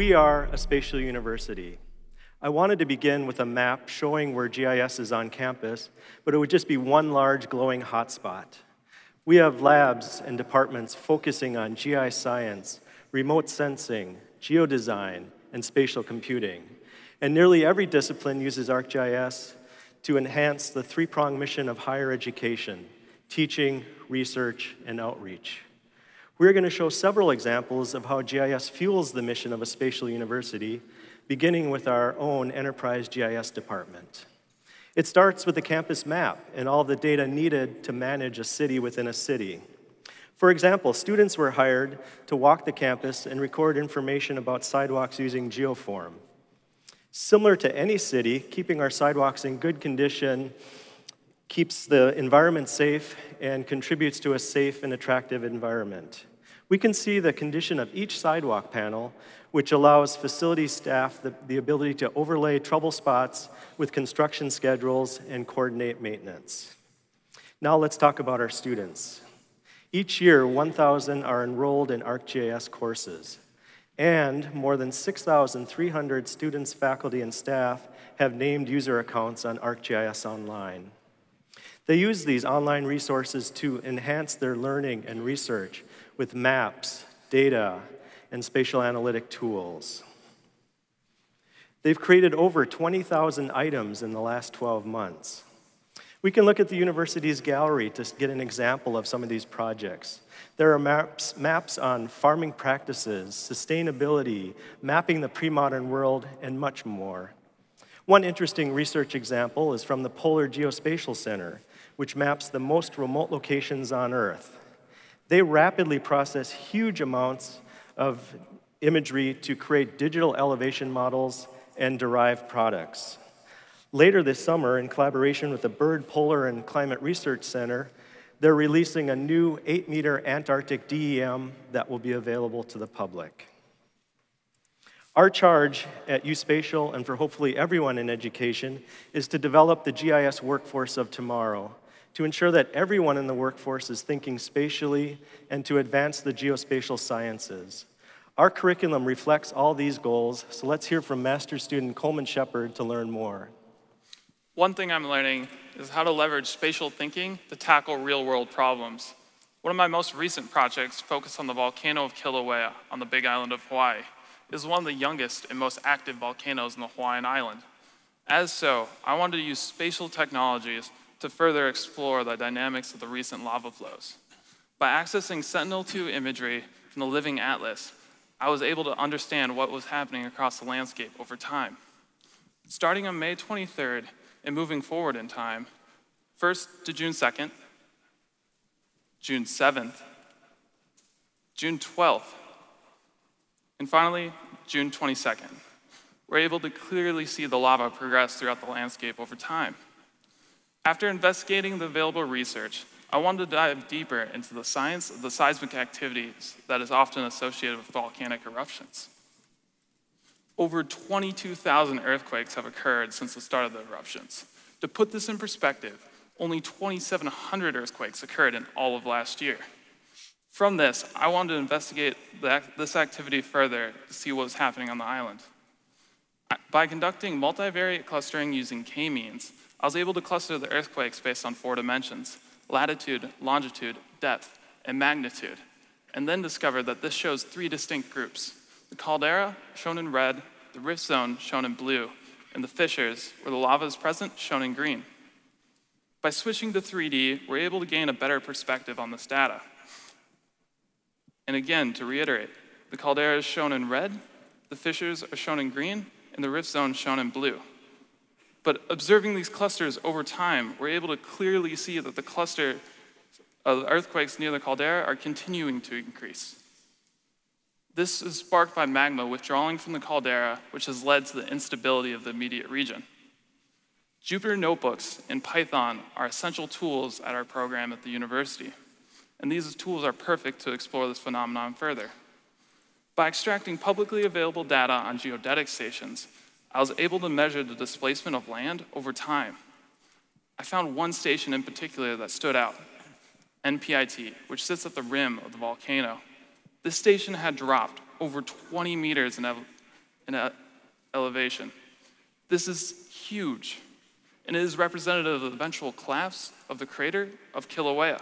We are a spatial university. I wanted to begin with a map showing where GIS is on campus, but it would just be one large glowing hotspot. We have labs and departments focusing on GI science, remote sensing, geodesign, and spatial computing. And nearly every discipline uses ArcGIS to enhance the three-pronged mission of higher education, teaching, research, and outreach. We're going to show several examples of how GIS fuels the mission of a spatial university, beginning with our own Enterprise GIS department. It starts with the campus map and all the data needed to manage a city within a city. For example, students were hired to walk the campus and record information about sidewalks using GeoForm. Similar to any city, keeping our sidewalks in good condition keeps the environment safe and contributes to a safe and attractive environment. We can see the condition of each sidewalk panel, which allows facility staff the, the ability to overlay trouble spots with construction schedules and coordinate maintenance. Now let's talk about our students. Each year, 1,000 are enrolled in ArcGIS courses, and more than 6,300 students, faculty, and staff have named user accounts on ArcGIS Online. They use these online resources to enhance their learning and research with maps, data, and spatial analytic tools. They've created over 20,000 items in the last 12 months. We can look at the university's gallery to get an example of some of these projects. There are maps, maps on farming practices, sustainability, mapping the pre-modern world, and much more. One interesting research example is from the Polar Geospatial Center, which maps the most remote locations on Earth. They rapidly process huge amounts of imagery to create digital elevation models and derive products. Later this summer, in collaboration with the Byrd Polar and Climate Research Center, they're releasing a new 8 meter Antarctic DEM that will be available to the public. Our charge at U-Spatial and for hopefully everyone in education is to develop the GIS workforce of tomorrow, to ensure that everyone in the workforce is thinking spatially and to advance the geospatial sciences. Our curriculum reflects all these goals, so let's hear from master student Coleman Shepard to learn more. One thing I'm learning is how to leverage spatial thinking to tackle real world problems. One of my most recent projects focused on the volcano of Kilauea on the big island of Hawaii. It is one of the youngest and most active volcanoes in the Hawaiian island. As so, I wanted to use spatial technologies to further explore the dynamics of the recent lava flows. By accessing Sentinel-2 imagery from the Living Atlas, I was able to understand what was happening across the landscape over time. Starting on May 23rd, and moving forward in time, first to June 2nd, June 7th, June 12th, and finally, June 22nd. We're able to clearly see the lava progress throughout the landscape over time. After investigating the available research, I wanted to dive deeper into the science of the seismic activities that is often associated with volcanic eruptions. Over 22,000 earthquakes have occurred since the start of the eruptions. To put this in perspective, only 2,700 earthquakes occurred in all of last year. From this, I wanted to investigate this activity further to see what was happening on the island. By conducting multivariate clustering using k-means, I was able to cluster the earthquakes based on four dimensions, latitude, longitude, depth, and magnitude, and then discovered that this shows three distinct groups. The caldera, shown in red, the rift zone, shown in blue, and the fissures, where the lava is present, shown in green. By switching to 3D, we're able to gain a better perspective on this data. And again, to reiterate, the caldera is shown in red, the fissures are shown in green, and the rift zone shown in blue. But observing these clusters over time, we're able to clearly see that the cluster of earthquakes near the caldera are continuing to increase. This is sparked by magma withdrawing from the caldera, which has led to the instability of the immediate region. Jupyter Notebooks and Python are essential tools at our program at the university, and these tools are perfect to explore this phenomenon further. By extracting publicly available data on geodetic stations, I was able to measure the displacement of land over time. I found one station in particular that stood out, NPIT, which sits at the rim of the volcano this station had dropped over 20 meters in, in elevation. This is huge, and it is representative of the eventual collapse of the crater of Kilauea.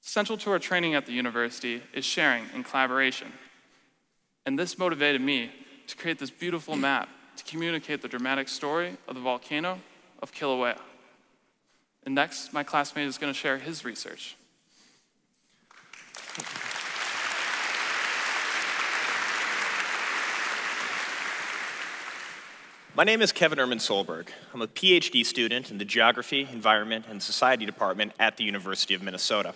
Central to our training at the university is sharing and collaboration. And this motivated me to create this beautiful map to communicate the dramatic story of the volcano of Kilauea. And next, my classmate is going to share his research. My name is Kevin Ehrman-Solberg. I'm a PhD student in the Geography, Environment, and Society Department at the University of Minnesota.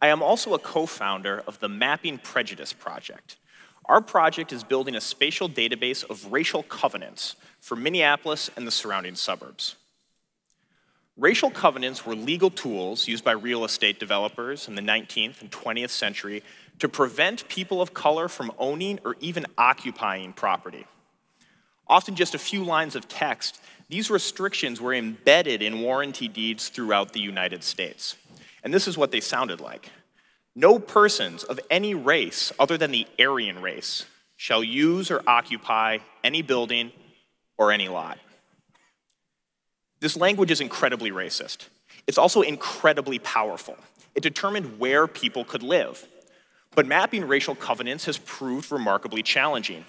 I am also a co-founder of the Mapping Prejudice Project. Our project is building a spatial database of racial covenants for Minneapolis and the surrounding suburbs. Racial covenants were legal tools used by real estate developers in the 19th and 20th century to prevent people of color from owning or even occupying property. Often just a few lines of text, these restrictions were embedded in warranty deeds throughout the United States. And this is what they sounded like. No persons of any race other than the Aryan race shall use or occupy any building or any lot. This language is incredibly racist. It's also incredibly powerful. It determined where people could live. But mapping racial covenants has proved remarkably challenging.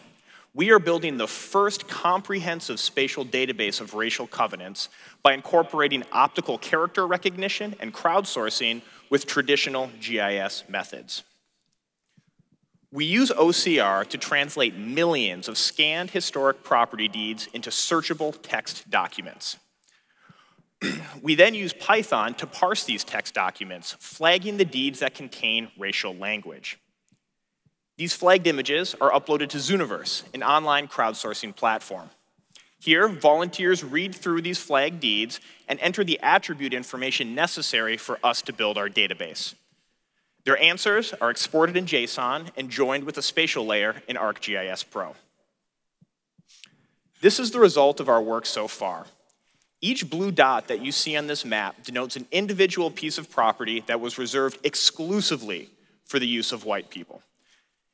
We are building the first comprehensive spatial database of racial covenants by incorporating optical character recognition and crowdsourcing with traditional GIS methods. We use OCR to translate millions of scanned historic property deeds into searchable text documents. we then use Python to parse these text documents, flagging the deeds that contain racial language. These flagged images are uploaded to Zooniverse, an online crowdsourcing platform. Here, volunteers read through these flagged deeds and enter the attribute information necessary for us to build our database. Their answers are exported in JSON and joined with a spatial layer in ArcGIS Pro. This is the result of our work so far. Each blue dot that you see on this map denotes an individual piece of property that was reserved exclusively for the use of white people.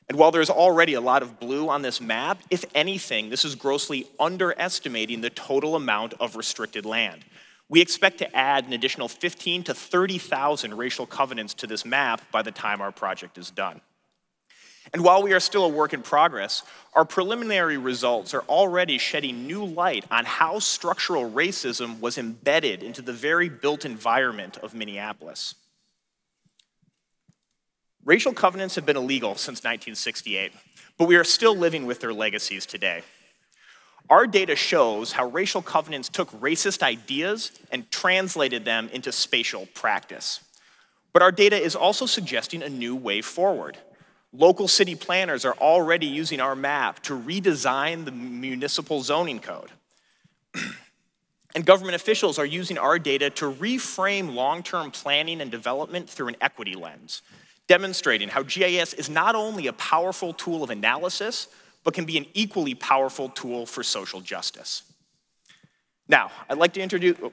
And while there's already a lot of blue on this map, if anything, this is grossly underestimating the total amount of restricted land. We expect to add an additional 15 to 30,000 racial covenants to this map by the time our project is done. And while we are still a work in progress, our preliminary results are already shedding new light on how structural racism was embedded into the very built environment of Minneapolis. Racial covenants have been illegal since 1968, but we are still living with their legacies today. Our data shows how racial covenants took racist ideas and translated them into spatial practice. But our data is also suggesting a new way forward. Local city planners are already using our map to redesign the municipal zoning code. and government officials are using our data to reframe long-term planning and development through an equity lens demonstrating how GIS is not only a powerful tool of analysis, but can be an equally powerful tool for social justice. Now, I'd like to introduce. Oh.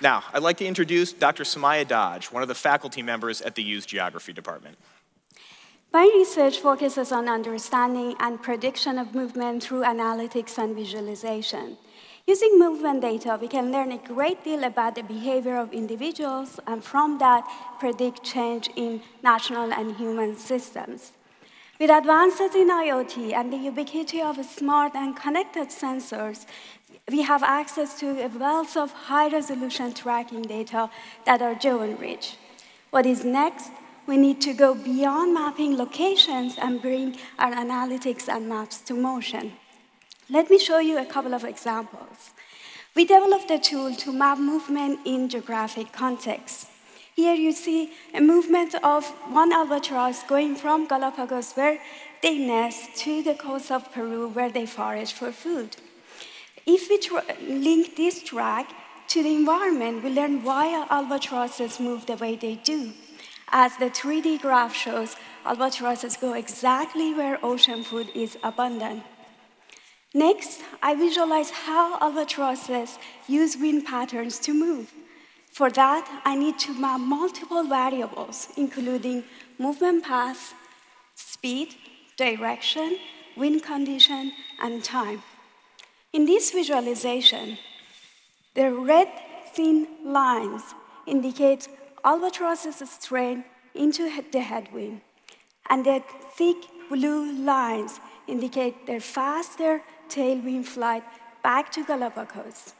Now, I'd like to introduce Dr. Somayeh Dodge, one of the faculty members at the U's Geography Department. My research focuses on understanding and prediction of movement through analytics and visualization. Using movement data, we can learn a great deal about the behavior of individuals and from that predict change in natural and human systems. With advances in IoT and the ubiquity of smart and connected sensors, we have access to a wealth of high-resolution tracking data that are geo-enriched. What is next we need to go beyond mapping locations and bring our analytics and maps to motion. Let me show you a couple of examples. We developed a tool to map movement in geographic context. Here you see a movement of one albatross going from Galapagos, where they nest, to the coast of Peru, where they forage for food. If we link this track to the environment, we learn why albatrosses move the way they do. As the 3D graph shows, albatrosses go exactly where ocean food is abundant. Next, I visualize how albatrosses use wind patterns to move. For that, I need to map multiple variables, including movement path, speed, direction, wind condition, and time. In this visualization, the red thin lines indicate albatross's strain into the headwind, and the thick blue lines indicate their faster tailwind flight back to Galapagos.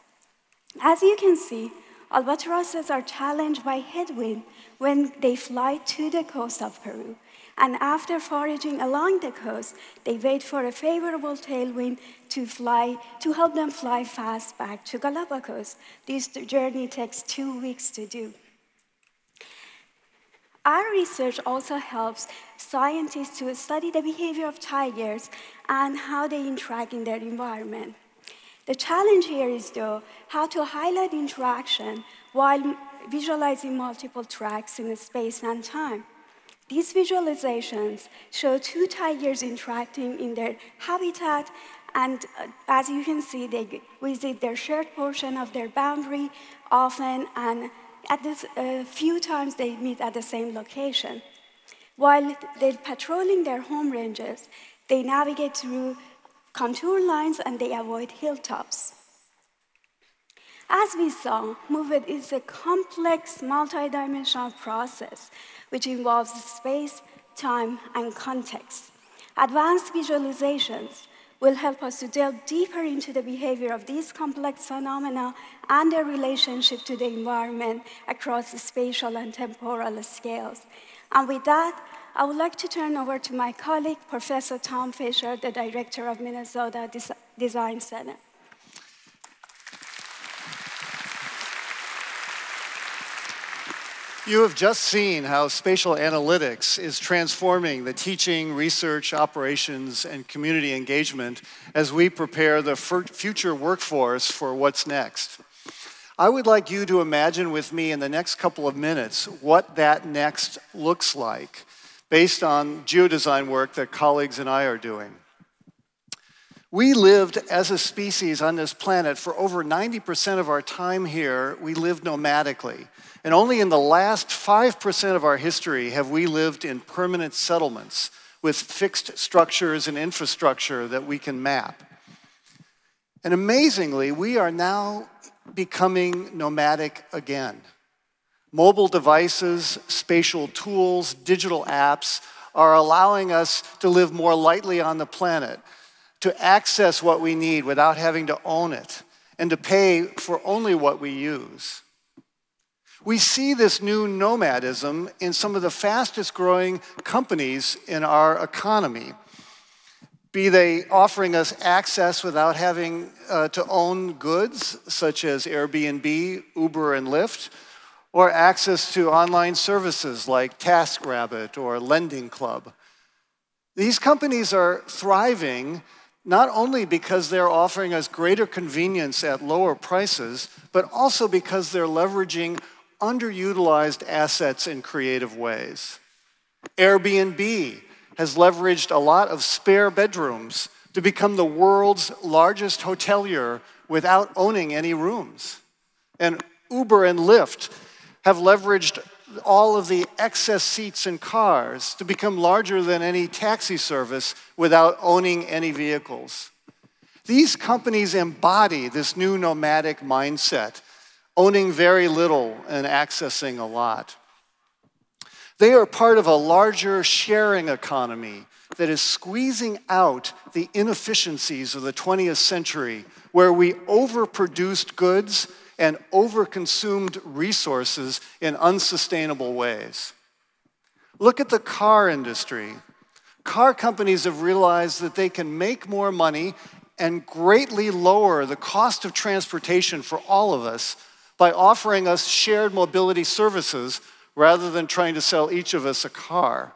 As you can see, albatrosses are challenged by headwind when they fly to the coast of Peru. And after foraging along the coast, they wait for a favorable tailwind to fly, to help them fly fast back to Galapagos. This journey takes two weeks to do. Our research also helps scientists to study the behavior of tigers and how they interact in their environment. The challenge here is, though, how to highlight interaction while visualizing multiple tracks in space and time. These visualizations show two tigers interacting in their habitat, and uh, as you can see, they visit their shared portion of their boundary often, and at this, a few times they meet at the same location. While they're patrolling their home ranges, they navigate through contour lines and they avoid hilltops. As we saw, movement is a complex, multidimensional process which involves space, time, and context. Advanced visualizations will help us to delve deeper into the behavior of these complex phenomena and their relationship to the environment across spatial and temporal scales. And with that, I would like to turn over to my colleague, Professor Tom Fisher, the director of Minnesota Des Design Center. You have just seen how spatial analytics is transforming the teaching, research, operations, and community engagement as we prepare the future workforce for what's next. I would like you to imagine with me in the next couple of minutes what that next looks like based on geodesign work that colleagues and I are doing. We lived as a species on this planet for over 90% of our time here, we lived nomadically. And only in the last 5% of our history have we lived in permanent settlements with fixed structures and infrastructure that we can map. And amazingly, we are now becoming nomadic again. Mobile devices, spatial tools, digital apps are allowing us to live more lightly on the planet, to access what we need without having to own it, and to pay for only what we use. We see this new nomadism in some of the fastest growing companies in our economy. Be they offering us access without having uh, to own goods, such as Airbnb, Uber, and Lyft, or access to online services like TaskRabbit or Lending Club. These companies are thriving not only because they're offering us greater convenience at lower prices, but also because they're leveraging underutilized assets in creative ways. Airbnb has leveraged a lot of spare bedrooms to become the world's largest hotelier without owning any rooms. And Uber and Lyft have leveraged all of the excess seats in cars to become larger than any taxi service without owning any vehicles. These companies embody this new nomadic mindset, owning very little and accessing a lot. They are part of a larger sharing economy that is squeezing out the inefficiencies of the 20th century, where we overproduced goods and overconsumed resources in unsustainable ways. Look at the car industry. Car companies have realized that they can make more money and greatly lower the cost of transportation for all of us by offering us shared mobility services rather than trying to sell each of us a car.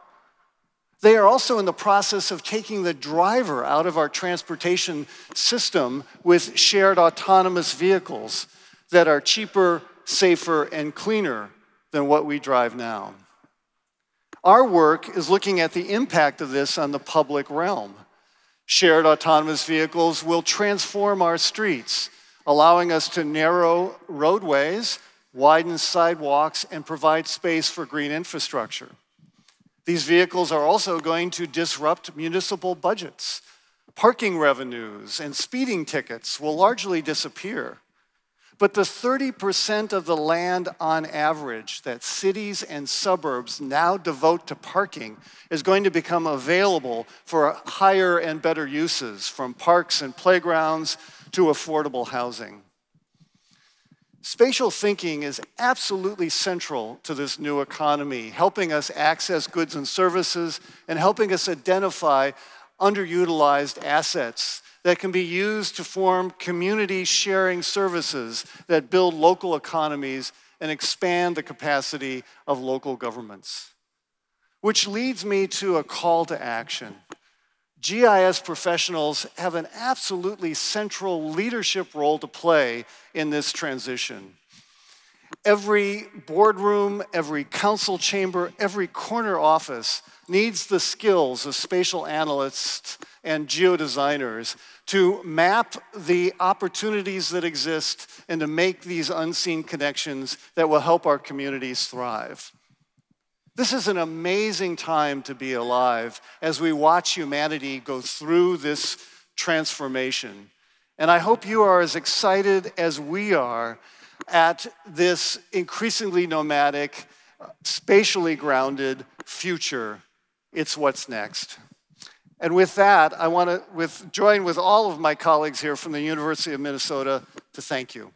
They are also in the process of taking the driver out of our transportation system with shared autonomous vehicles that are cheaper, safer, and cleaner than what we drive now. Our work is looking at the impact of this on the public realm. Shared autonomous vehicles will transform our streets, allowing us to narrow roadways, widen sidewalks, and provide space for green infrastructure. These vehicles are also going to disrupt municipal budgets. Parking revenues and speeding tickets will largely disappear. But the 30% of the land on average that cities and suburbs now devote to parking is going to become available for higher and better uses, from parks and playgrounds to affordable housing. Spatial thinking is absolutely central to this new economy, helping us access goods and services and helping us identify underutilized assets that can be used to form community sharing services that build local economies and expand the capacity of local governments. Which leads me to a call to action. GIS professionals have an absolutely central leadership role to play in this transition. Every boardroom, every council chamber, every corner office needs the skills of spatial analysts and geodesigners to map the opportunities that exist and to make these unseen connections that will help our communities thrive. This is an amazing time to be alive as we watch humanity go through this transformation. And I hope you are as excited as we are at this increasingly nomadic, spatially grounded future. It's what's next. And with that, I want to with, join with all of my colleagues here from the University of Minnesota to thank you.